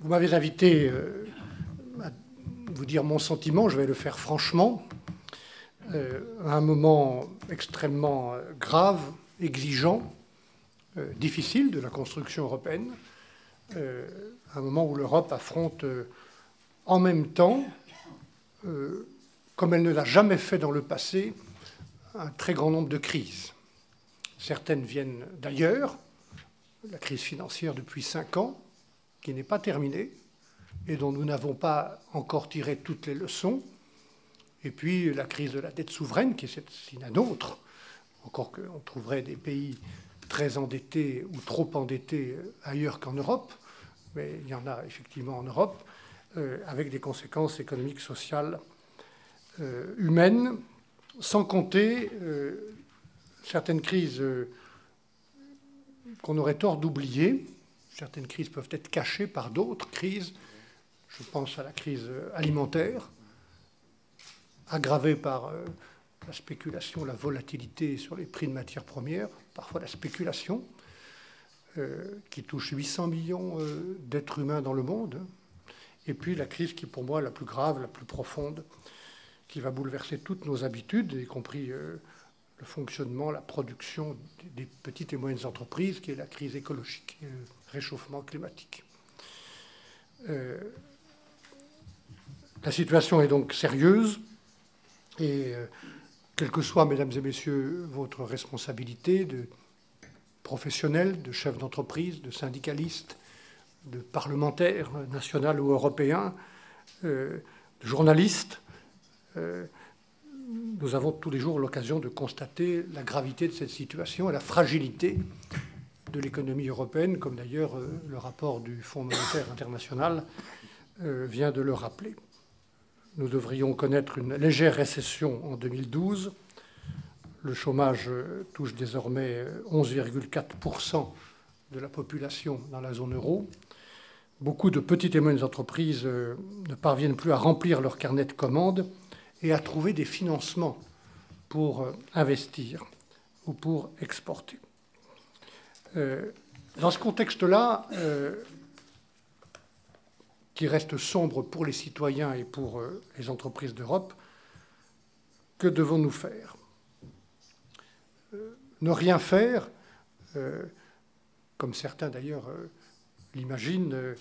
vous m'avez invité euh, à vous dire mon sentiment, je vais le faire franchement, euh, à un moment extrêmement grave, exigeant, difficile de la construction européenne, un moment où l'Europe affronte en même temps, comme elle ne l'a jamais fait dans le passé, un très grand nombre de crises. Certaines viennent d'ailleurs, la crise financière depuis cinq ans, qui n'est pas terminée et dont nous n'avons pas encore tiré toutes les leçons, et puis la crise de la dette souveraine, qui est une autre, encore qu'on trouverait des pays très endettés ou trop endettés ailleurs qu'en Europe, mais il y en a effectivement en Europe, euh, avec des conséquences économiques, sociales, euh, humaines, sans compter euh, certaines crises qu'on aurait tort d'oublier. Certaines crises peuvent être cachées par d'autres crises. Je pense à la crise alimentaire, aggravée par euh, la spéculation, la volatilité sur les prix de matières premières, parfois la spéculation, euh, qui touche 800 millions euh, d'êtres humains dans le monde. Et puis la crise qui, pour moi, la plus grave, la plus profonde, qui va bouleverser toutes nos habitudes, y compris le fonctionnement, la production des petites et moyennes entreprises, qui est la crise écologique, réchauffement climatique. Euh, la situation est donc sérieuse et euh, quelle que soit, mesdames et messieurs, votre responsabilité de professionnels, de chefs d'entreprise, de syndicalistes, de parlementaires nationaux ou européens, euh, de journalistes, nous avons tous les jours l'occasion de constater la gravité de cette situation et la fragilité de l'économie européenne, comme d'ailleurs euh, le rapport du Fonds monétaire international euh, vient de le rappeler. Nous devrions connaître une légère récession en 2012. Le chômage euh, touche désormais 11,4% de la population dans la zone euro. Beaucoup de petites et moyennes entreprises ne parviennent plus à remplir leur carnet de commandes et à trouver des financements pour investir ou pour exporter. Euh, dans ce contexte-là, euh, qui reste sombre pour les citoyens et pour les entreprises d'Europe, que devons-nous faire? Ne rien faire, comme certains d'ailleurs l'imaginent,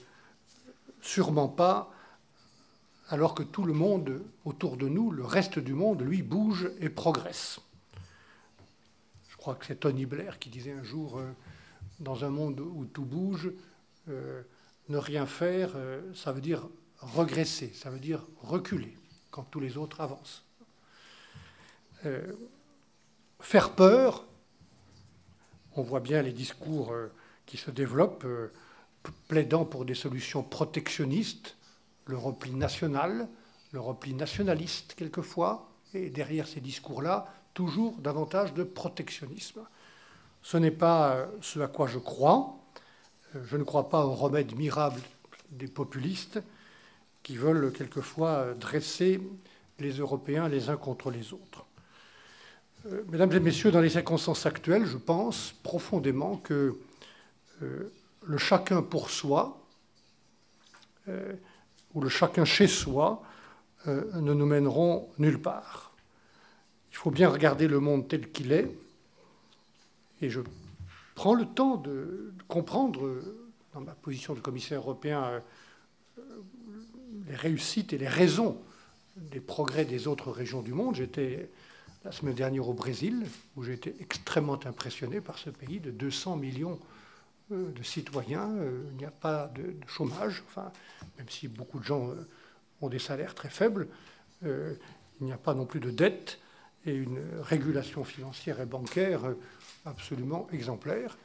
sûrement pas alors que tout le monde autour de nous, le reste du monde, lui, bouge et progresse. Je crois que c'est Tony Blair qui disait un jour, euh, dans un monde où tout bouge, euh, ne rien faire, euh, ça veut dire regresser, ça veut dire reculer quand tous les autres avancent. faire peur, on voit bien les discours qui se développent, plaidant pour des solutions protectionnistes, le repli national, le repli nationaliste quelquefois, et derrière ces discours-là, toujours davantage de protectionnisme. Ce n'est pas euh, ce à quoi je crois. Euh, je ne crois pas au remède miracle des populistes qui veulent quelquefois euh, dresser les Européens les uns contre les autres. Mesdames et messieurs, dans les circonstances actuelles, je pense profondément que le chacun pour soi ou le chacun chez soi ne nous mèneront nulle part. Il faut bien regarder le monde tel qu'il est, et je prends le temps de, comprendre, dans ma position de commissaire européen, euh, les réussites et les raisons des progrès des autres régions du monde. J'étais la semaine dernière au Brésil, où j'ai été extrêmement impressionné par ce pays de 200 millions euh, de citoyens, euh, il n'y a pas de, chômage, enfin, même si beaucoup de gens ont des salaires très faibles, il n'y a pas non plus de dette et une régulation financière et bancaire absolument exemplaire.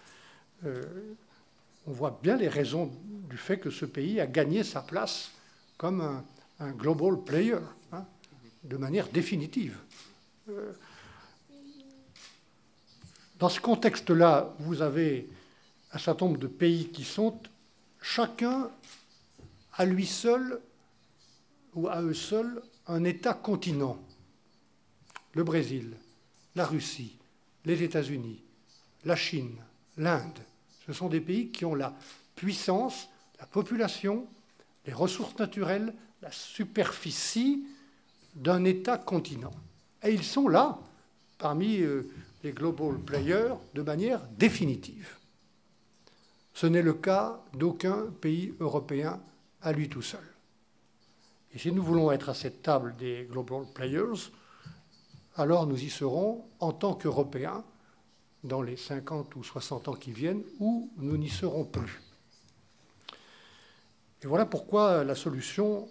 on voit bien les raisons du fait que ce pays a gagné sa place comme un, global player, hein, de manière définitive. dans ce contexte-là, vous avez un certain nombre de pays qui sont chacun à lui seul ou à eux seuls un État-continent. Le Brésil, la Russie, les États-Unis, la Chine, l'Inde, ce sont des pays qui ont la puissance, la population, les ressources naturelles, la superficie d'un État-continent. Et ils sont là, parmi euh, les global players, de manière définitive. Ce n'est le cas d'aucun pays européen à lui tout seul. Et si nous voulons être à cette table des global players, alors nous y serons en tant qu'Européens dans les 50 ou 60 ans qui viennent, ou nous n'y serons plus. Et voilà pourquoi la solution,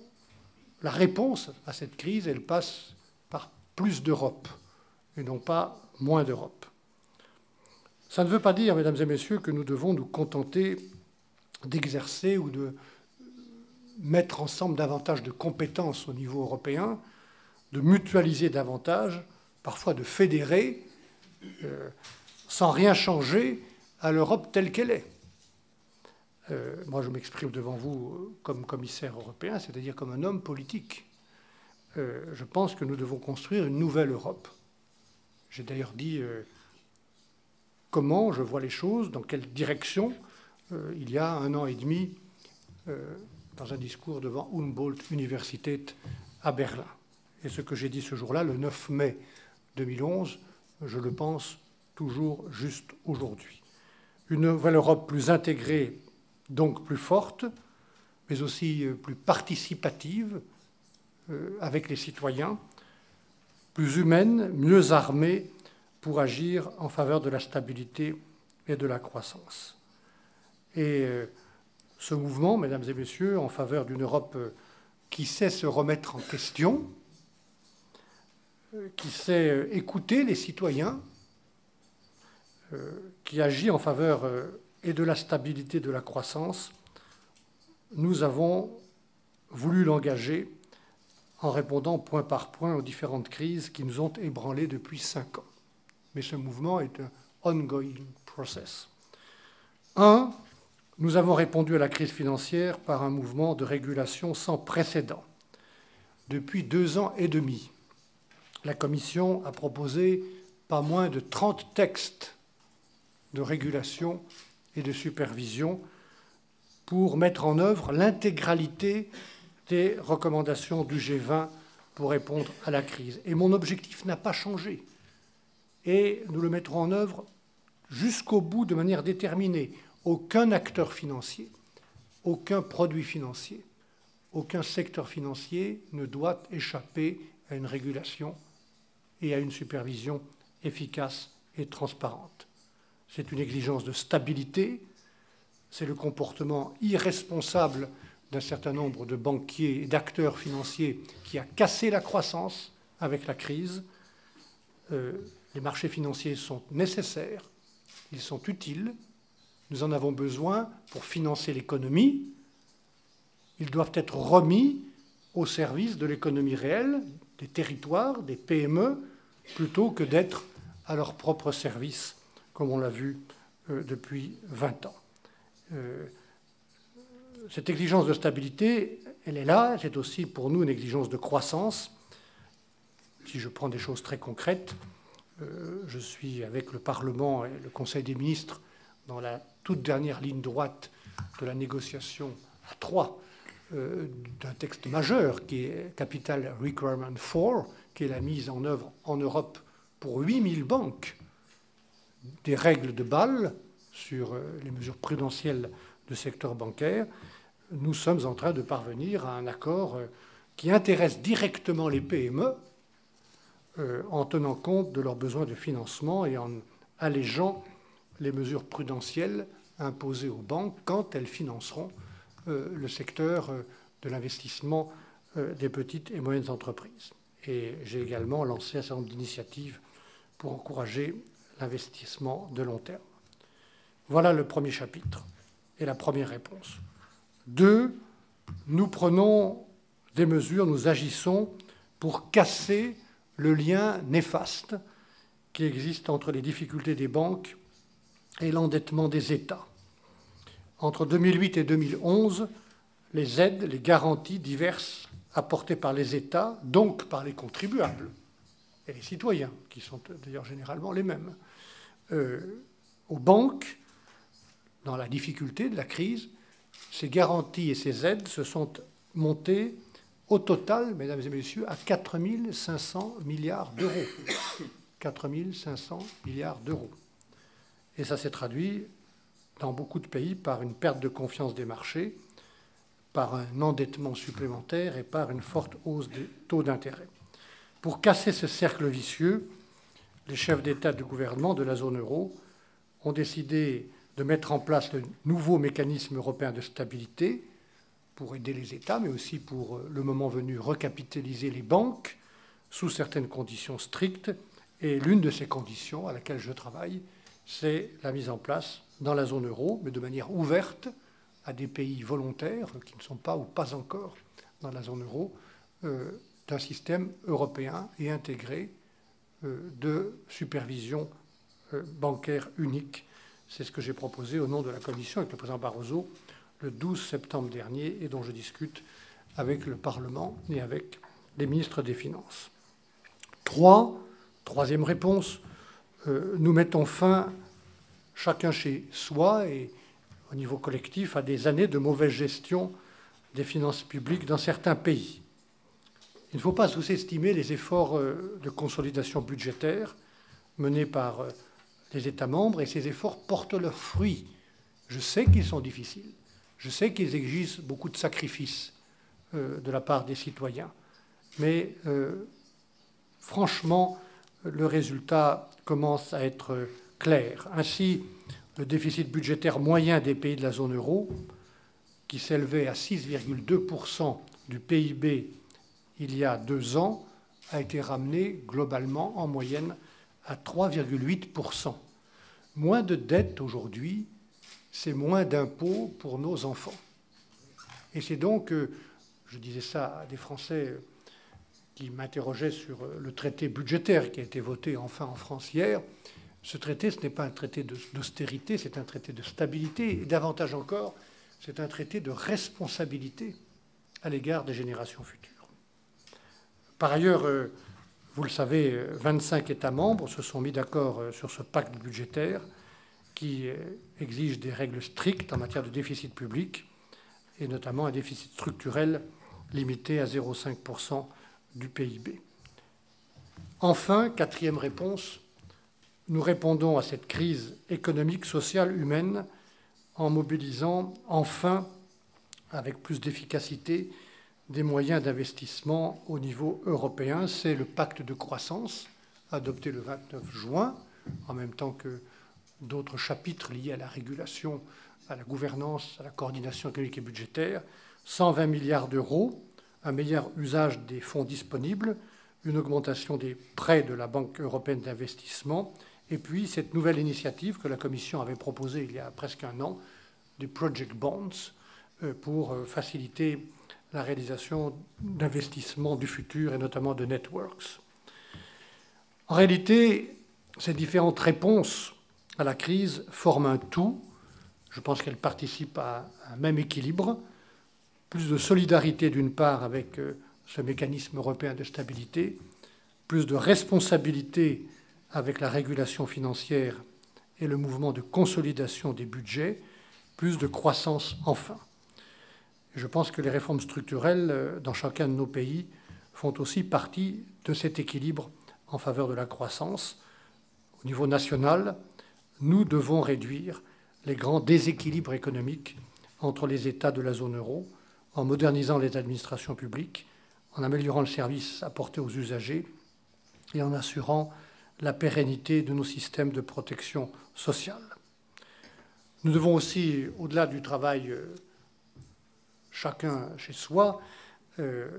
la réponse à cette crise, elle passe par plus d'Europe et non pas moins d'Europe. Ça ne veut pas dire, mesdames et messieurs, que nous devons nous contenter d'exercer ou de mettre ensemble davantage de compétences au niveau européen, de mutualiser davantage, parfois de fédérer, euh, sans rien changer à l'Europe telle qu'elle est. Euh, moi, je m'exprime devant vous comme commissaire européen, c'est-à-dire comme un homme politique. Euh, je pense que nous devons construire une nouvelle Europe. J'ai d'ailleurs dit comment je vois les choses, dans quelle direction, il y a un an et demi, dans un discours devant Humboldt Universität à Berlin. Et ce que j'ai dit ce jour-là, le 9 mai 2011, je le pense toujours juste aujourd'hui. Une nouvelle Europe plus intégrée, donc plus forte, mais aussi euh, plus participative euh, avec les citoyens, plus humaine, mieux armée pour agir en faveur de la stabilité et de la croissance. Et euh, ce mouvement, mesdames et messieurs, en faveur d'une Europe qui sait se remettre en question, qui sait écouter les citoyens, qui agit en faveur euh, et de la stabilité, de la croissance, nous avons voulu l'engager en répondant point par point aux différentes crises qui nous ont ébranlés depuis cinq ans. Mais ce mouvement est un ongoing process. Un, nous avons répondu à la crise financière par un mouvement de régulation sans précédent. Depuis deux ans et demi, la Commission a proposé pas moins de 30 textes de régulation et de supervision pour mettre en œuvre l'intégralité des recommandations du G20 pour répondre à la crise. Et mon objectif n'a pas changé. Et nous le mettrons en œuvre jusqu'au bout de manière déterminée. Aucun acteur financier, aucun produit financier, aucun secteur financier ne doit échapper à une régulation et à une supervision efficace et transparente. C'est une exigence de stabilité, c'est le comportement irresponsable d'un certain nombre de banquiers et d'acteurs financiers qui a cassé la croissance avec la crise. Euh, les marchés financiers sont nécessaires, ils sont utiles, nous en avons besoin pour financer l'économie, ils doivent être remis au service de l'économie réelle, des territoires, des PME, plutôt que d'être à leur propre service, comme on l'a vu euh, depuis 20 ans. Euh, cette exigence de stabilité, elle est là, c'est aussi pour nous une exigence de croissance. Si je prends des choses très concrètes, euh, je suis avec le Parlement et le Conseil des ministres dans la toute dernière ligne droite de la négociation à trois d'un texte majeur qui est Capital Requirement 4, qui est la mise en œuvre en Europe pour 8000 banques des règles de Bâle sur euh, les mesures prudentielles du secteur bancaire, nous sommes en train de parvenir à un accord euh, qui intéresse directement les PME euh, en tenant compte de leurs besoins de financement et en allégeant les mesures prudentielles imposées aux banques quand elles financeront le secteur de l'investissement des petites et moyennes entreprises. Et j'ai également lancé un certain nombre d'initiatives pour encourager l'investissement de long terme. Voilà le premier chapitre et la première réponse. Deux, nous prenons des mesures, nous agissons pour casser le lien néfaste qui existe entre les difficultés des banques et l'endettement des États. Entre 2008 et 2011, les aides, les garanties diverses apportés par les États, donc par les contribuables et les citoyens, qui sont d'ailleurs généralement les mêmes, euh, aux banques, dans la difficulté de la crise, ces garanties et ces aides se sont montées au total, mesdames et messieurs, à 4 500 milliards d'euros. 4 500 milliards d'euros. Et ça s'est traduit dans beaucoup de pays par une perte de confiance des marchés, par un endettement supplémentaire et par une forte hausse des taux d'intérêt. Pour casser ce cercle vicieux, les chefs d'État et de gouvernement de la zone euro ont décidé de mettre en place le nouveau mécanisme européen de stabilité pour aider les États, mais aussi pour, euh, le moment venu, recapitaliser les banques sous certaines conditions strictes. Et l'une de ces conditions à laquelle je travaille, c'est la mise en place dans la zone euro, mais de manière ouverte à des pays volontaires qui ne sont pas ou pas encore dans la zone euro, euh, d'un système européen et intégré euh, de supervision bancaire unique c'est ce que j'ai proposé au nom de la Commission avec le président Barroso le 12 septembre dernier et dont je discute avec le Parlement et avec les ministres des Finances. Trois, troisième réponse, euh, nous mettons fin, chacun chez soi et au niveau collectif, à des années de mauvaise gestion des finances publiques dans certains pays. Il ne faut pas sous-estimer les efforts euh, de consolidation budgétaire menés par euh, les États membres et ces efforts portent leurs fruits. Je sais qu'ils sont difficiles, je sais qu'ils exigent beaucoup de sacrifices euh, de la part des citoyens, mais franchement, le résultat commence à être clair. Ainsi, le déficit budgétaire moyen des pays de la zone euro, qui s'élevait à 6,2% du PIB il y a deux ans, a été ramené globalement en moyenne à 3,8%. Moins de dettes aujourd'hui, c'est moins d'impôts pour nos enfants. Et c'est donc, euh, je disais ça à des Français qui m'interrogeaient sur euh, le traité budgétaire qui a été voté enfin en France hier, ce traité, ce n'est pas un traité d'austérité, c'est un traité de stabilité, et davantage encore, c'est un traité de responsabilité à l'égard des générations futures. Par ailleurs, vous le savez, 25 États membres se sont mis d'accord euh, sur ce pacte budgétaire qui euh, exige des règles strictes en matière de déficit public et notamment un déficit structurel limité à 0,5% du PIB. Enfin, quatrième réponse, nous répondons à cette crise économique, sociale, humaine en mobilisant enfin, avec plus d'efficacité, des moyens d'investissement au niveau européen. C'est le pacte de croissance adopté le 29 juin, en même temps que d'autres chapitres liés à la régulation, à la gouvernance, à la coordination économique et budgétaire. 120 milliards d'euros, un meilleur usage des fonds disponibles, une augmentation des prêts de la Banque européenne d'investissement, et puis cette nouvelle initiative que la Commission avait proposée il y a presque un an, des Project Bonds, euh, pour euh, faciliter la réalisation d'investissements du futur et notamment de networks. En réalité, ces différentes réponses à la crise forment un tout. Je pense qu'elles participent à un même équilibre. Plus de solidarité d'une part avec euh, ce mécanisme européen de stabilité, plus de responsabilité avec la régulation financière et le mouvement de consolidation des budgets, plus de croissance enfin. Je pense que les réformes structurelles euh, dans chacun de nos pays font aussi partie de cet équilibre en faveur de la croissance. Au niveau national, nous devons réduire les grands déséquilibres économiques entre les États de la zone euro en modernisant les administrations publiques, en améliorant le service apporté aux usagers et en assurant la pérennité de nos systèmes de protection sociale. Nous devons aussi, au-delà du travail euh, chacun chez soi, euh,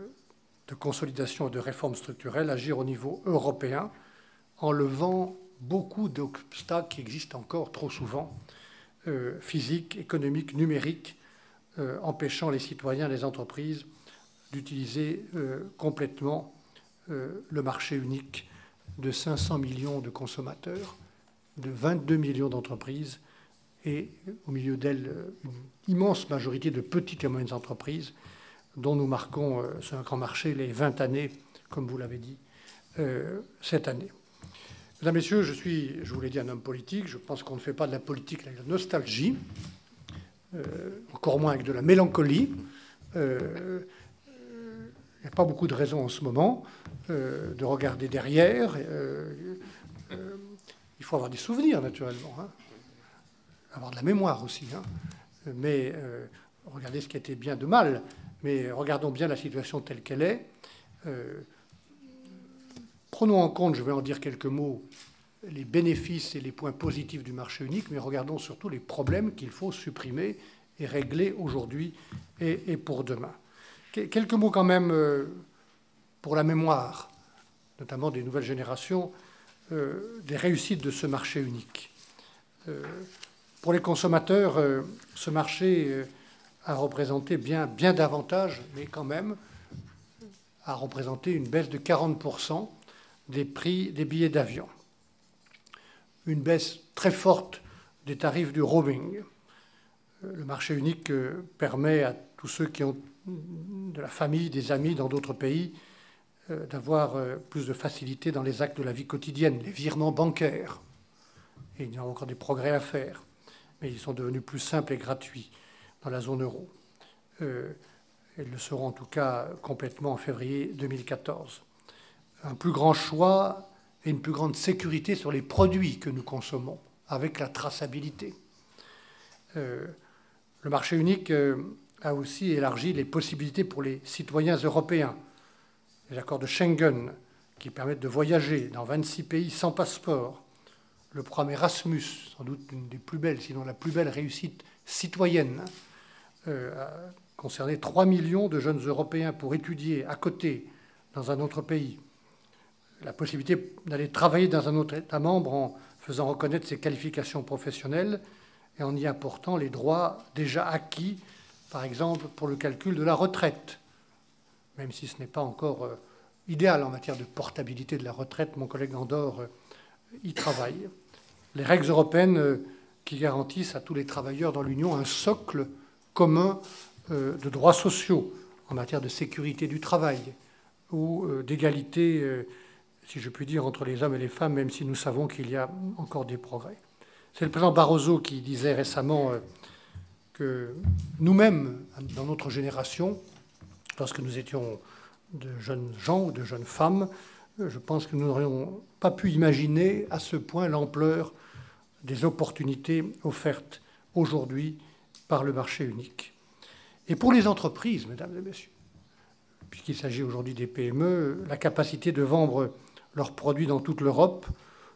de consolidation et de réformes structurelles, agir au niveau européen en levant beaucoup d'obstacles qui existent encore trop souvent, euh, physiques, économiques, numériques, euh, empêchant les citoyens, les entreprises d'utiliser complètement le marché unique de 500 millions de consommateurs, de 22 millions d'entreprises et au milieu d'elles une immense majorité de petites et moyennes entreprises dont nous marquons euh, sur un grand marché les 20 années, comme vous l'avez dit, euh, cette année. Mesdames, Messieurs, je suis, je vous l'ai dit, un homme politique. Je pense qu'on ne fait pas de la politique avec la nostalgie. Euh, encore moins avec de la mélancolie. Euh, il n'y a pas beaucoup de raisons en ce moment de regarder derrière. il faut avoir des souvenirs, naturellement. Hein. Avoir de la mémoire aussi. Hein. Mais regardez ce qui était bien de mal. Mais regardons bien la situation telle qu'elle est. prenons en compte, je vais en dire quelques mots, les bénéfices et les points positifs du marché unique, mais regardons surtout les problèmes qu'il faut supprimer et régler aujourd'hui et, pour demain. Quelques mots quand même euh, pour la mémoire, notamment des nouvelles générations, euh, des réussites de ce marché unique. Euh, pour les consommateurs, ce marché a représenté bien, bien davantage, mais quand même a représenté une baisse de 40% des prix des billets d'avion une baisse très forte des tarifs du roaming. Euh, le marché unique euh, permet à tous ceux qui ont de la famille, des amis dans d'autres pays, euh, d'avoir plus de facilité dans les actes de la vie quotidienne, les virements bancaires. Et il y a encore des progrès à faire, mais ils sont devenus plus simples et gratuits dans la zone euro. ils le seront en tout cas complètement en février 2014. Un plus grand choix et une plus grande sécurité sur les produits que nous consommons, avec la traçabilité. Euh, le marché unique euh, a aussi élargi les possibilités pour les citoyens européens. Les accords de Schengen, qui permettent de voyager dans 26 pays sans passeport. Le programme Erasmus, sans doute une des plus belles, sinon la plus belle réussite citoyenne, euh, a concerné 3 millions de jeunes Européens pour étudier à côté dans un autre pays la possibilité d'aller travailler dans un autre État membre en faisant reconnaître ses qualifications professionnelles et en y apportant les droits déjà acquis, par exemple pour le calcul de la retraite, même si ce n'est pas encore euh, idéal en matière de portabilité de la retraite, mon collègue Andorre euh, y travaille. Les règles européennes euh, qui garantissent à tous les travailleurs dans l'Union un socle commun de droits sociaux en matière de sécurité du travail ou d'égalité si je puis dire, entre les hommes et les femmes, même si nous savons qu'il y a encore des progrès. C'est le président Barroso qui disait récemment euh, que nous-mêmes, dans notre génération, lorsque nous étions de jeunes gens ou de jeunes femmes, euh, je pense que nous n'aurions pas pu imaginer à ce point l'ampleur des opportunités offertes aujourd'hui par le marché unique. Et pour les entreprises, mesdames et messieurs, puisqu'il s'agit aujourd'hui des PME, la capacité de vendre leurs produits dans toute l'Europe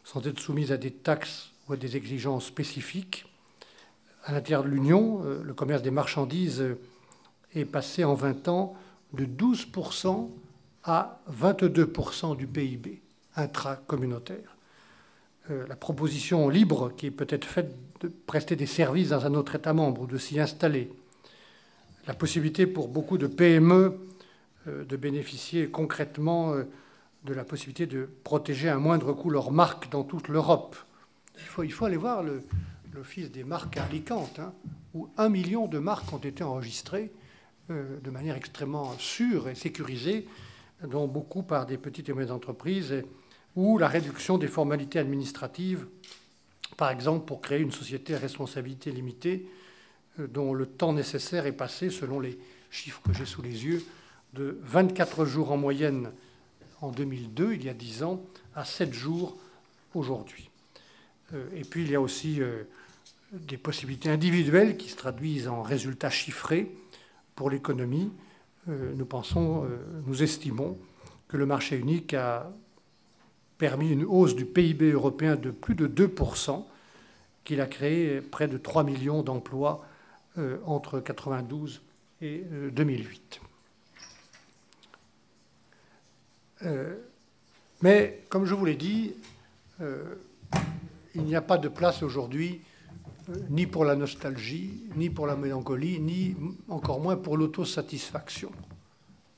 sans être soumis à des taxes ou à des exigences spécifiques. À l'intérieur de l'Union, euh, le commerce des marchandises euh, est passé en 20 ans de 12% à 22% du PIB intracommunautaire. Euh, la proposition libre qui est peut-être faite de prester des services dans un autre État membre ou de s'y installer, la possibilité pour beaucoup de PME de bénéficier concrètement de la possibilité de protéger à moindre coût leurs marques dans toute l'Europe. Il faut, aller voir l'Office des marques à Alicante, hein, où un million de marques ont été enregistrées euh, de manière extrêmement sûre et sécurisée, dont beaucoup par des petites et moyennes entreprises, ou la réduction des formalités administratives, par exemple pour créer une société à responsabilité limitée, euh, dont le temps nécessaire est passé, selon les chiffres que j'ai sous les yeux, de 24 jours en moyenne en 2002, il y a 10 ans, à 7 jours aujourd'hui. Euh, et puis il y a aussi euh, des possibilités individuelles qui se traduisent en résultats chiffrés pour l'économie. Nous pensons, nous estimons que le marché unique a permis une hausse du PIB européen de plus de 2%, qu'il a créé près de 3 millions d'emplois entre 1992 et 2008. Euh, mais, comme je vous l'ai dit, euh, il n'y a pas de place aujourd'hui euh, ni pour la nostalgie, ni pour la mélancolie, ni encore moins pour l'autosatisfaction.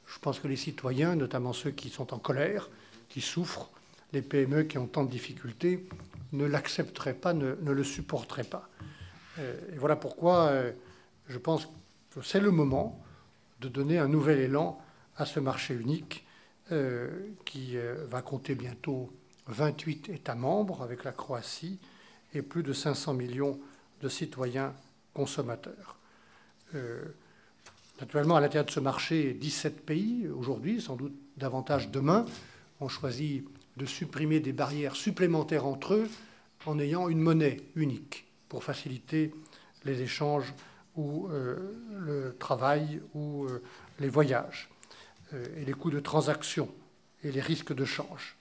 Je pense que les citoyens, notamment ceux qui sont en colère, qui souffrent, les PME qui ont tant de difficultés, ne l'accepteraient pas, ne, le supporteraient pas. et voilà pourquoi je pense que c'est le moment de donner un nouvel élan à ce marché unique euh, qui euh, va compter bientôt 28 États membres avec la Croatie et plus de 500 millions de citoyens consommateurs. naturellement, à l'intérieur de ce marché, 17 pays aujourd'hui, sans doute davantage demain, ont choisi de supprimer des barrières supplémentaires entre eux en ayant une monnaie unique pour faciliter les échanges ou le travail ou les voyages et les coûts de transaction et les risques de change.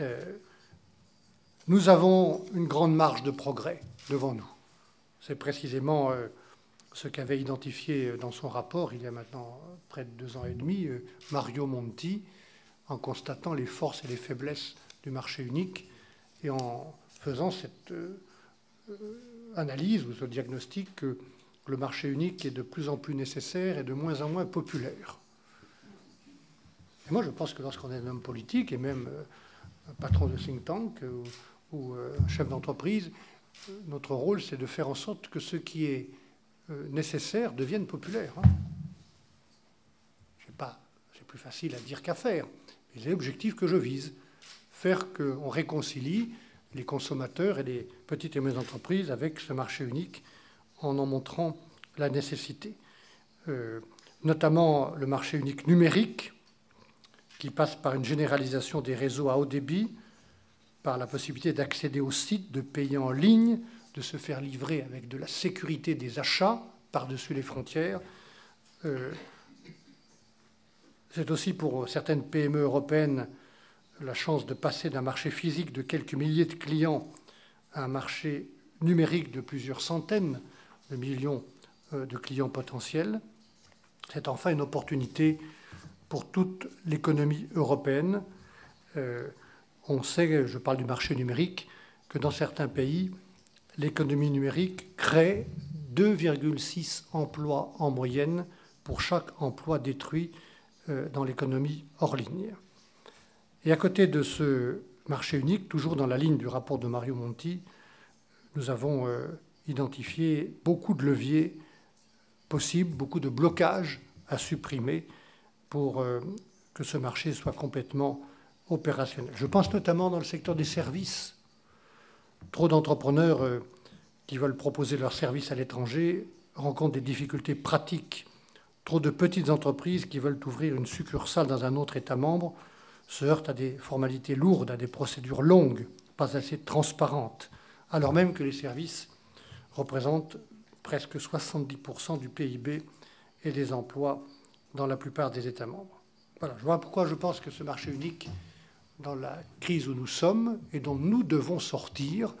Euh, nous avons une grande marge de progrès devant nous. C'est précisément euh, ce qu'avait identifié dans son rapport, il y a maintenant près de deux ans et demi, euh, Mario Monti, en constatant les forces et les faiblesses du marché unique et en faisant cette analyse ou ce diagnostic que le marché unique est de plus en plus nécessaire et de moins en moins populaire. Et moi, je pense que lorsqu'on est un homme politique et même un patron de think tank ou, euh, un chef d'entreprise, notre rôle, c'est de faire en sorte que ce qui est euh, nécessaire devienne populaire. Hein. C'est plus facile à dire qu'à faire, c'est l'objectif que je vise. Faire qu'on réconcilie les consommateurs et les petites et moyennes entreprises avec ce marché unique en en montrant la nécessité. Euh, notamment le marché unique numérique, qui passe par une généralisation des réseaux à haut débit, par la possibilité d'accéder aux sites, de payer en ligne, de se faire livrer avec de la sécurité des achats par-dessus les frontières. Euh, c'est aussi pour certaines PME européennes la chance de passer d'un marché physique de quelques milliers de clients à un marché numérique de plusieurs centaines de millions euh, de clients potentiels. C'est enfin une opportunité pour toute l'économie européenne. Euh, on sait, je parle du marché numérique, que dans certains pays, l'économie numérique crée 2,6 emplois en moyenne pour chaque emploi détruit dans l'économie hors ligne. Et à côté de ce marché unique, toujours dans la ligne du rapport de Mario Monti, nous avons euh, identifié beaucoup de leviers possibles, beaucoup de blocages à supprimer pour euh, que ce marché soit complètement opérationnel. Je pense notamment dans le secteur des services. Trop d'entrepreneurs euh, qui veulent proposer leurs services à l'étranger rencontrent des difficultés pratiques. Trop de petites entreprises qui veulent ouvrir une succursale dans un autre État membre se heurtent à des formalités lourdes, à des procédures longues, pas assez transparentes, alors même que les services représentent presque 70% du PIB et des emplois dans la plupart des États membres. Voilà, je vois pourquoi je pense que ce marché unique, dans la crise où nous sommes et dont nous devons sortir,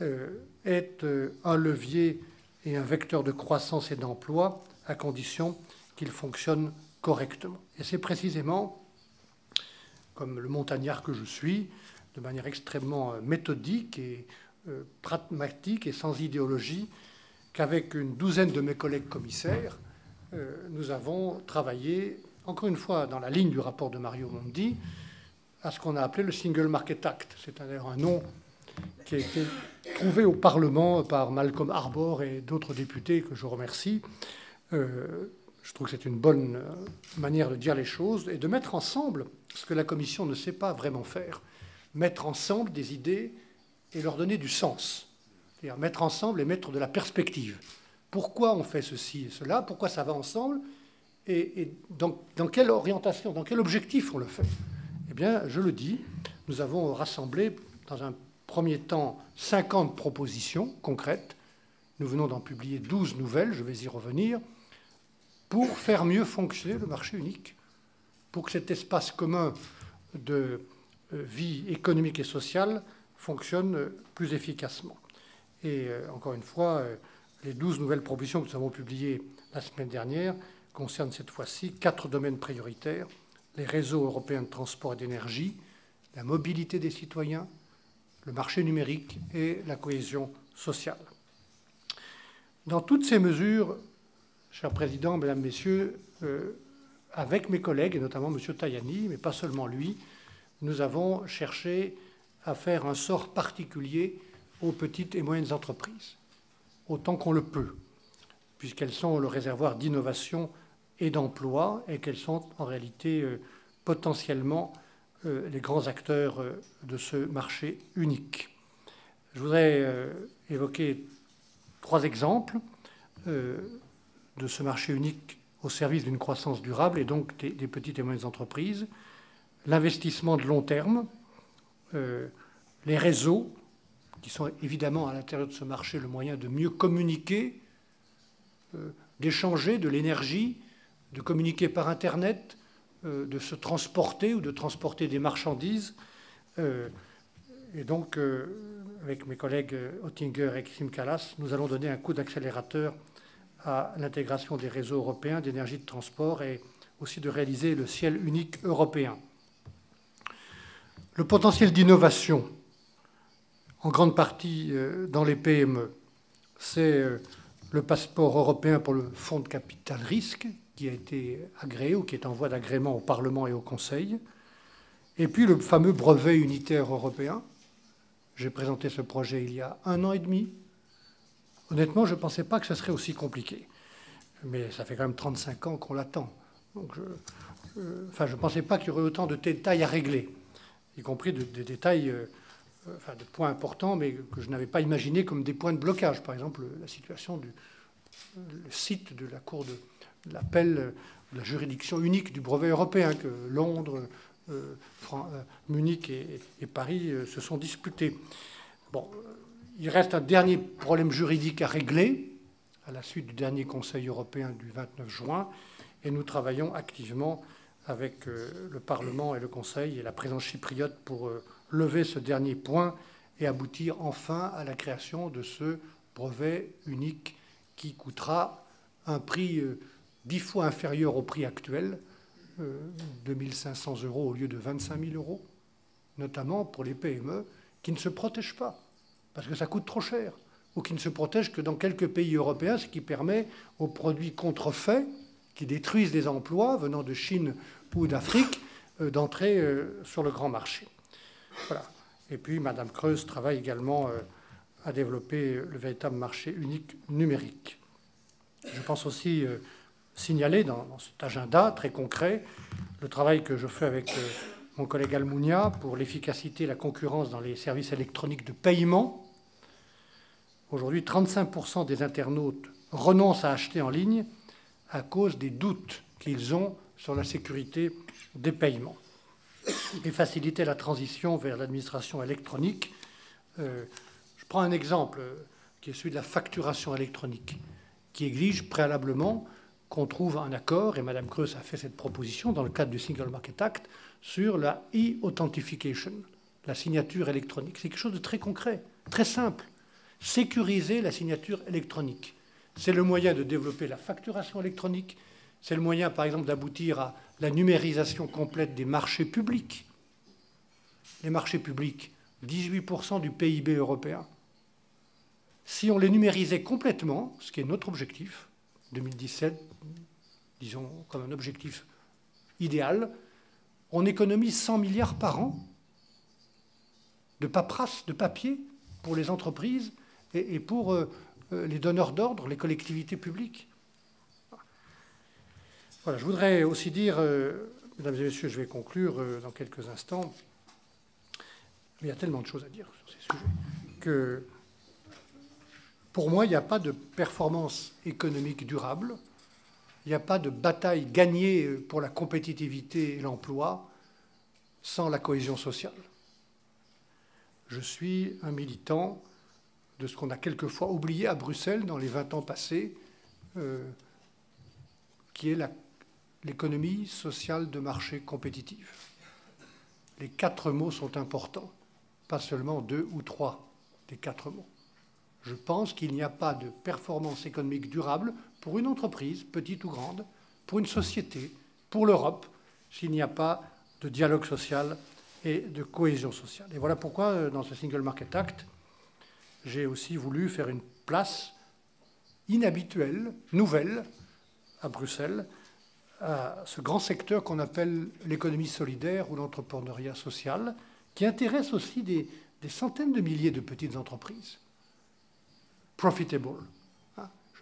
euh, est euh, un levier et un vecteur de croissance et d'emploi à condition qu'il fonctionne correctement. Et c'est précisément, comme le montagnard que je suis, de manière extrêmement euh, méthodique et pragmatique et sans idéologie, qu'avec une douzaine de mes collègues commissaires, euh, nous avons travaillé, encore une fois, dans la ligne du rapport de Mario Mondi, à ce qu'on a appelé le Single Market Act, c'est-à-dire un nom qui a été trouvé au Parlement par Malcolm Harbour et d'autres députés que je remercie. Euh, je trouve que c'est une bonne euh, manière de dire les choses et de mettre ensemble ce que la Commission ne sait pas vraiment faire, mettre ensemble des idées et leur donner du sens, c'est-à-dire mettre ensemble et mettre de la perspective. Pourquoi on fait ceci et cela, pourquoi ça va ensemble, et, dans, quelle orientation, dans quel objectif on le fait? Eh bien, je le dis, nous avons rassemblé dans un premier temps 50 propositions concrètes. Nous venons d'en publier 12 nouvelles, je vais y revenir, pour faire mieux fonctionner le marché unique, pour que cet espace commun de euh, vie économique et sociale fonctionne plus efficacement. Et euh, encore une fois, euh, les douze nouvelles propositions que nous avons publiées la semaine dernière concernent cette fois-ci quatre domaines prioritaires les réseaux européens de transport et d'énergie, la mobilité des citoyens, le marché numérique et la cohésion sociale. Dans toutes ces mesures, cher Président, Mesdames, Messieurs, euh, avec mes collègues, et notamment M. Tajani, mais pas seulement lui, nous avons cherché à faire un sort particulier aux petites et moyennes entreprises autant qu'on le peut, puisqu'elles sont le réservoir d'innovation et d'emploi et qu'elles sont en réalité euh, potentiellement euh, les grands acteurs de ce marché unique. Je voudrais évoquer trois exemples. De ce marché unique au service d'une croissance durable et donc des, petites et moyennes entreprises, l'investissement de long terme, les réseaux, qui sont évidemment à l'intérieur de ce marché le moyen de mieux communiquer, d'échanger de l'énergie, de communiquer par Internet, euh, de se transporter ou de transporter des marchandises. Euh, et donc, euh, avec mes collègues Oettinger et Kim Kallas, nous allons donner un coup d'accélérateur à l'intégration des réseaux européens d'énergie de transport et aussi de réaliser le ciel unique européen. Le potentiel d'innovation, en grande partie dans les PME, c'est le passeport européen pour le fonds de capital risque, qui a été agréé ou qui est en voie d'agrément au Parlement et au Conseil. Et puis le fameux brevet unitaire européen. J'ai présenté ce projet il y a un an et demi. Honnêtement, je ne pensais pas que ce serait aussi compliqué. Mais ça fait quand même 35 ans qu'on l'attend. Je, enfin, je ne pensais pas qu'il y aurait autant de détails à régler, y compris des détails, euh, enfin, de points importants, mais que je n'avais pas imaginé comme des points de blocage. Par exemple, la situation du site de la Cour de, l'appel de la juridiction unique du brevet européen que Londres, euh, euh, Munich et, Paris euh, se sont disputés. Bon, il reste un dernier problème juridique à régler à la suite du dernier Conseil européen du 29 juin, et nous travaillons activement avec le Parlement et le Conseil et la présidence chypriote pour lever ce dernier point et aboutir enfin à la création de ce brevet unique qui coûtera un prix dix fois inférieur au prix actuel, euh, 2500 euros au lieu de 25 000 euros, notamment pour les PME qui ne se protègent pas, parce que ça coûte trop cher, ou qui ne se protègent que dans quelques pays européens, ce qui permet aux produits contrefaits, qui détruisent des emplois venant de Chine ou d'Afrique, euh, d'entrer euh, sur le grand marché. Voilà. Et puis, Mme Creuse travaille également euh, à développer le véritable marché unique numérique. Je pense aussi signaler dans, cet agenda très concret le travail que je fais avec mon collègue Almunia pour l'efficacité et la concurrence dans les services électroniques de paiement. Aujourd'hui, 35% des internautes renoncent à acheter en ligne à cause des doutes qu'ils ont sur la sécurité des paiements. Et faciliter la transition vers l'administration électronique. Euh, je prends un exemple euh, qui est celui de la facturation électronique, qui exige préalablement qu'on trouve un accord, et Mme Creus a fait cette proposition dans le cadre du Single Market Act, sur la e-authentification, la signature électronique. C'est quelque chose de très concret, très simple. Sécuriser la signature électronique. C'est le moyen de développer la facturation électronique. C'est le moyen, par exemple, d'aboutir à la numérisation complète des marchés publics. Les marchés publics, 18% du PIB européen. Si on les numérisait complètement, ce qui est notre objectif, 2017, disons comme un objectif idéal, on économise 100 milliards par an de paperasse, de papier pour les entreprises et, pour euh, euh, les donneurs d'ordre, les collectivités publiques. Voilà, je voudrais aussi dire, euh, mesdames et messieurs, je vais conclure dans quelques instants, il y a tellement de choses à dire sur ces sujets, que pour moi, il n'y a pas de performance économique durable, il n'y a pas de bataille gagnée pour la compétitivité et l'emploi sans la cohésion sociale. Je suis un militant de ce qu'on a quelquefois oublié à Bruxelles dans les 20 ans passés, euh, qui est l'économie sociale de marché compétitive. Les quatre mots sont importants, pas seulement deux ou trois des quatre mots. Je pense qu'il n'y a pas de performance économique durable pour une entreprise, petite ou grande, pour une société, pour l'Europe, s'il n'y a pas de dialogue social et de cohésion sociale. Et voilà pourquoi, euh, dans ce Single Market Act, j'ai aussi voulu faire une place inhabituelle, nouvelle, à Bruxelles, à ce grand secteur qu'on appelle l'économie solidaire ou l'entrepreneuriat social, qui intéresse aussi des, des centaines de milliers de petites entreprises profitable.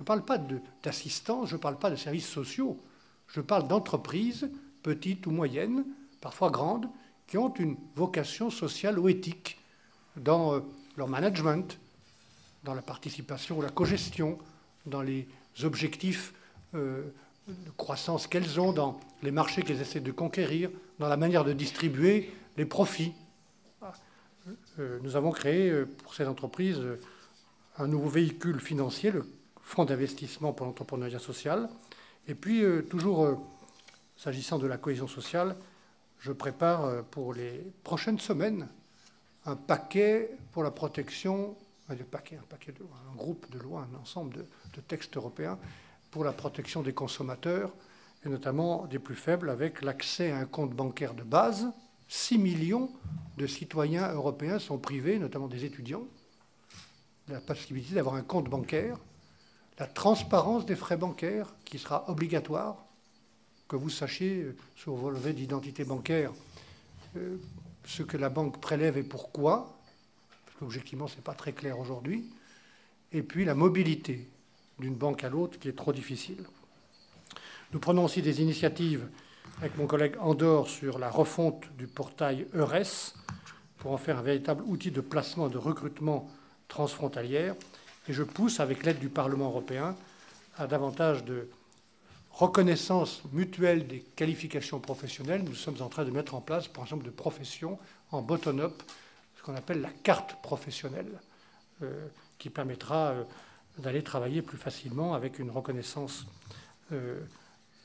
Je ne parle pas d'assistance, je ne parle pas de services sociaux, je parle d'entreprises, petites ou moyennes, parfois grandes, qui ont une vocation sociale ou éthique dans euh, leur management, dans la participation ou la cogestion, dans les objectifs de croissance qu'elles ont, dans les marchés qu'elles essaient de conquérir, dans la manière de distribuer les profits. Nous avons créé pour ces entreprises un nouveau véhicule financier, le Fonds d'investissement pour l'entrepreneuriat social. Et puis, toujours s'agissant de la cohésion sociale, je prépare pour les prochaines semaines un paquet pour la protection, un paquet, un, paquet de, un groupe de lois, un ensemble de, textes européens pour la protection des consommateurs, et notamment des plus faibles, avec l'accès à un compte bancaire de base. 6 millions de citoyens européens sont privés, notamment des étudiants, de la possibilité d'avoir un compte bancaire, la transparence des frais bancaires qui sera obligatoire, que vous sachiez sur vos relevés d'identité bancaire euh, ce que la banque prélève et pourquoi, parce qu'objectivement, ce n'est pas très clair aujourd'hui, et puis la mobilité d'une banque à l'autre qui est trop difficile. Nous prenons aussi des initiatives avec mon collègue Andorre sur la refonte du portail EURES pour en faire un véritable outil de placement et de recrutement transfrontalière. Et je pousse, avec l'aide du Parlement européen, à davantage de reconnaissance mutuelle des qualifications professionnelles, nous sommes en train de mettre en place, par exemple, de professions en bottom-up, ce qu'on appelle la carte professionnelle, euh, qui permettra euh, d'aller travailler plus facilement avec une reconnaissance euh,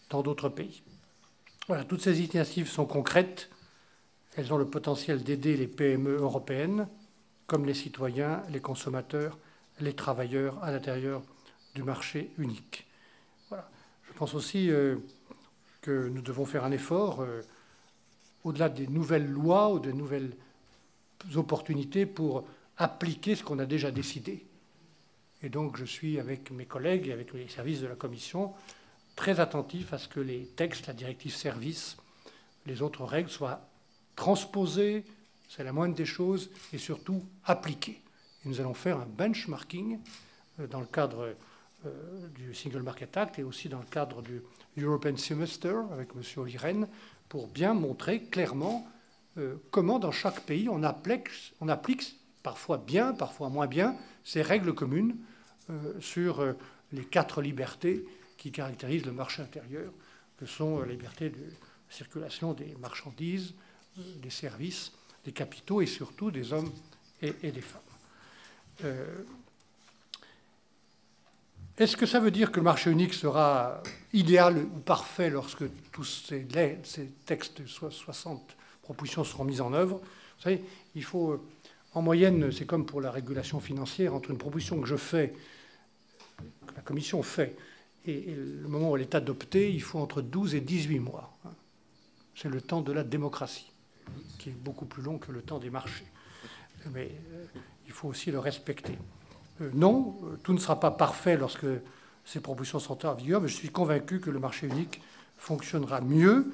dans d'autres pays. Toutes ces initiatives sont concrètes. Elles ont le potentiel d'aider les PME européennes, comme les citoyens, les consommateurs, les travailleurs à l'intérieur du marché unique. Je pense aussi euh, que nous devons faire un effort, euh, au-delà des nouvelles lois ou des nouvelles opportunités, pour appliquer ce qu'on a déjà décidé. Et donc je suis avec mes collègues et avec les services de la Commission très attentif à ce que les textes, la directive service, les autres règles soient transposées, c'est la moindre des choses, et surtout appliquées. Nous allons faire un benchmarking euh, dans le cadre euh, du Single Market Act et aussi dans le cadre du European Semester avec M. Oliren pour bien montrer clairement euh, comment dans chaque pays on applique, parfois bien, parfois moins bien, ces règles communes sur les quatre libertés qui caractérisent le marché intérieur, que sont la liberté de circulation des marchandises, des services, des capitaux et surtout des hommes et des femmes. Est-ce que ça veut dire que le marché unique sera idéal ou parfait lorsque tous ces, textes, soit 60 propositions, seront mises en œuvre? Vous savez, il faut, en moyenne, c'est comme pour la régulation financière, entre une proposition que je fais, que la Commission fait, et, le moment où elle est adoptée, il faut entre 12 et 18 mois. C'est le temps de la démocratie, qui est beaucoup plus long que le temps des marchés. Mais euh, il faut aussi le respecter. Euh, non, euh, tout ne sera pas parfait lorsque ces propositions sont en vigueur, mais je suis convaincu que le marché unique fonctionnera mieux.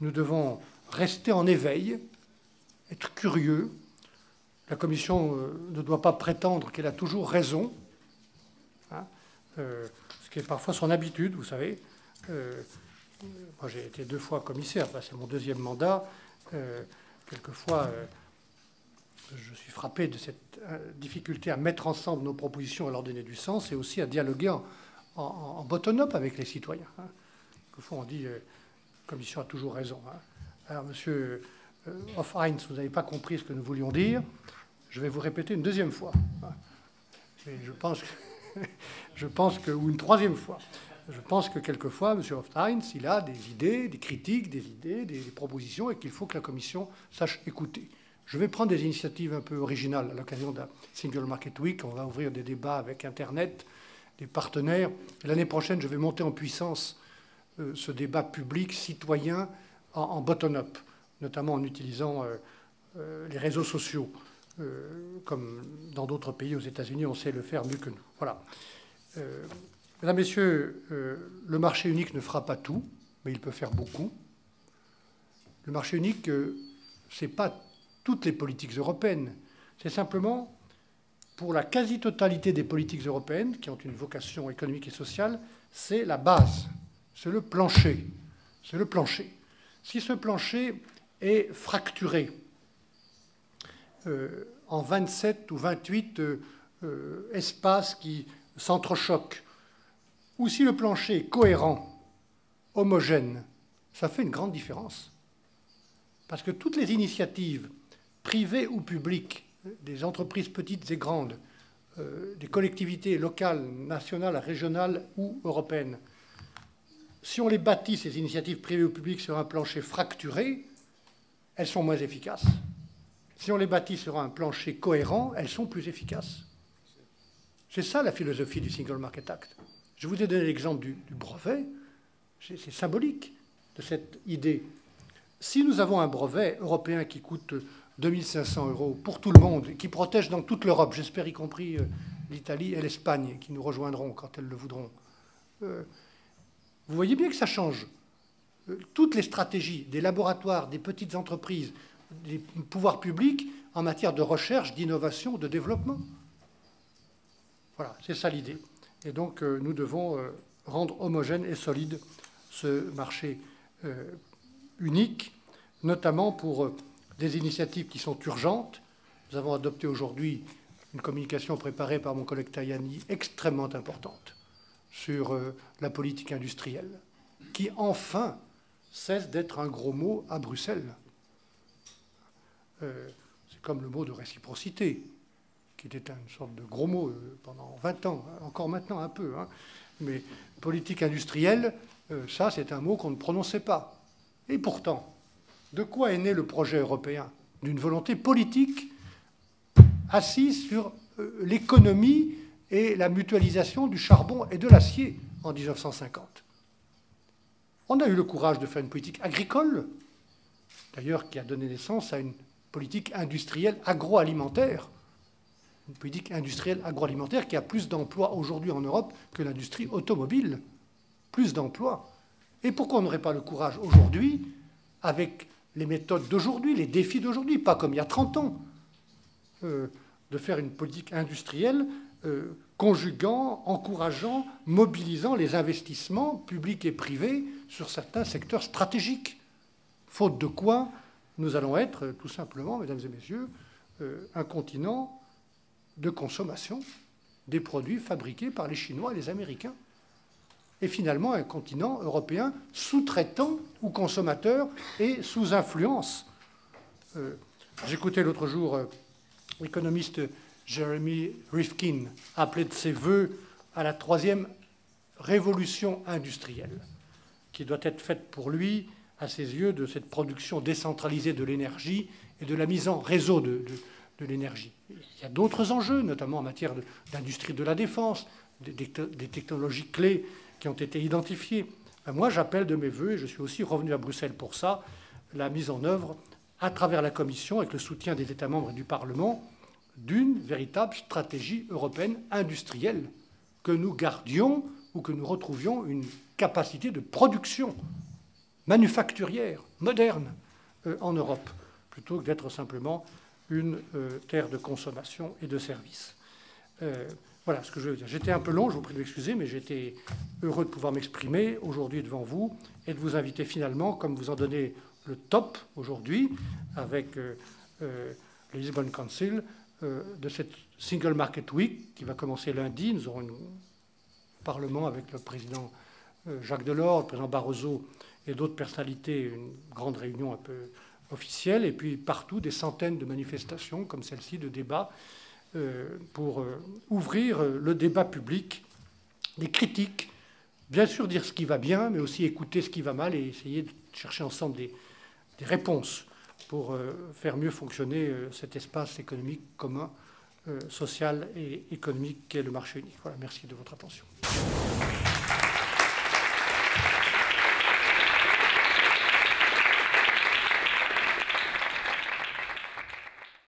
Nous devons rester en éveil, être curieux. La Commission euh, ne doit pas prétendre qu'elle a toujours raison, hein, ce qui est parfois son habitude, vous savez. moi, j'ai été deux fois commissaire, c'est mon deuxième mandat. quelquefois, je suis frappé de cette euh, difficulté à mettre ensemble nos propositions, à leur donner du sens, et aussi à dialoguer en, bottom-up avec les citoyens. Hein. Au on dit, euh, la Commission a toujours raison. Hein. Alors, Monsieur euh, Hofheinz, vous n'avez pas compris ce que nous voulions dire. Je vais vous répéter une deuxième fois. Hein. je pense que, je pense que, ou une troisième fois. Je pense que quelquefois, M. Hofheinz, il a des idées, des critiques, des idées, des propositions, et qu'il faut que la Commission sache écouter. Je vais prendre des initiatives un peu originales à l'occasion la Single Market Week. On va ouvrir des débats avec Internet, des partenaires. L'année prochaine, je vais monter en puissance euh, ce débat public citoyen en, bottom-up, notamment en utilisant euh, euh, les réseaux sociaux. comme dans d'autres pays, aux États-Unis, on sait le faire mieux que nous. Voilà. Mesdames, Messieurs, le marché unique ne fera pas tout, mais il peut faire beaucoup. Le marché unique, c'est pas toutes les politiques européennes. C'est simplement pour la quasi-totalité des politiques européennes qui ont une vocation économique et sociale, c'est la base, c'est le plancher. C'est le plancher. Si ce plancher est fracturé euh, en 27 ou 28 euh, euh, espaces qui s'entrechoquent, ou si le plancher est cohérent, homogène, ça fait une grande différence. Parce que toutes les initiatives, privées ou publiques, des entreprises petites et grandes, euh, des collectivités locales, nationales, régionales ou européennes, si on les bâtit, ces initiatives privées ou publiques, sur un plancher fracturé, elles sont moins efficaces. Si on les bâtit sur un plancher cohérent, elles sont plus efficaces. C'est ça la philosophie du Single Market Act. Je vous ai donné l'exemple du, brevet. C'est symbolique de cette idée. Si nous avons un brevet européen qui coûte 2500 euros pour tout le monde, qui protège dans toute l'Europe, j'espère y compris euh, l'Italie et l'Espagne, qui nous rejoindront quand elles le voudront, euh, vous voyez bien que ça change. Euh, toutes les stratégies des laboratoires, des petites entreprises, des pouvoirs publics en matière de recherche, d'innovation, de développement. Voilà, c'est ça l'idée. Et donc nous devons rendre homogène et solide ce marché unique, notamment pour des initiatives qui sont urgentes. Nous avons adopté aujourd'hui une communication préparée par mon collègue Tajani extrêmement importante sur euh, la politique industrielle, qui enfin cesse d'être un gros mot à Bruxelles. Euh, c'est comme le mot de réciprocité, qui était une sorte de gros mot euh, pendant 20 ans, encore maintenant un peu. Hein. Mais politique industrielle, ça c'est un mot qu'on ne prononçait pas. Et pourtant, de quoi est né le projet européen D'une volonté politique assise sur l'économie et la mutualisation du charbon et de l'acier en 1950. On a eu le courage de faire une politique agricole, d'ailleurs qui a donné naissance à une politique industrielle agroalimentaire, une politique industrielle agroalimentaire qui a plus d'emplois aujourd'hui en Europe que l'industrie automobile, plus d'emplois. Et pourquoi on n'aurait pas le courage aujourd'hui, avec les méthodes d'aujourd'hui, les défis d'aujourd'hui, pas comme il y a 30 ans, euh, de faire une politique industrielle euh, conjuguant, encourageant, mobilisant les investissements publics et privés sur certains secteurs stratégiques. Faute de quoi, nous allons être, tout simplement, mesdames et messieurs, euh, un continent de consommation des produits fabriqués par les Chinois et les Américains. Et finalement, un continent européen sous-traitant ou consommateur et sous influence. Euh, j'écoutais l'autre jour l'économiste Jeremy Rifkin appelé de ses voeux à la troisième révolution industrielle, qui doit être faite pour lui, à ses yeux, de cette production décentralisée de l'énergie et de la mise en réseau de, l'énergie. Il y a d'autres enjeux, notamment en matière d'industrie de, la défense, des, technologies clés qui ont été identifiées. Moi, j'appelle de mes voeux, et je suis aussi revenu à Bruxelles pour ça, la mise en œuvre à travers la Commission, avec le soutien des États membres et du Parlement, d'une véritable stratégie européenne industrielle, que nous gardions ou que nous retrouvions une capacité de production manufacturière, moderne, euh, en Europe, plutôt que d'être simplement une euh, terre de consommation et de services. Euh, voilà ce que je veux dire. J'étais un peu long, je vous prie de m'excuser, mais j'étais heureux de pouvoir m'exprimer aujourd'hui devant vous et de vous inviter finalement, comme vous en donnez le top aujourd'hui avec le Lisbon Council, euh, de cette Single Market Week qui va commencer lundi. Nous aurons un Parlement avec le président euh, Jacques Delors, le président Barroso et d'autres personnalités, une grande réunion un peu officielle, et puis partout des centaines de manifestations comme celle-ci, de débats, euh, pour ouvrir le débat public, des critiques, bien sûr dire ce qui va bien, mais aussi écouter ce qui va mal et essayer de chercher ensemble des réponses pour euh, faire mieux fonctionner euh, cet espace économique commun, euh, social et économique qu'est le marché unique. Voilà, merci de votre attention.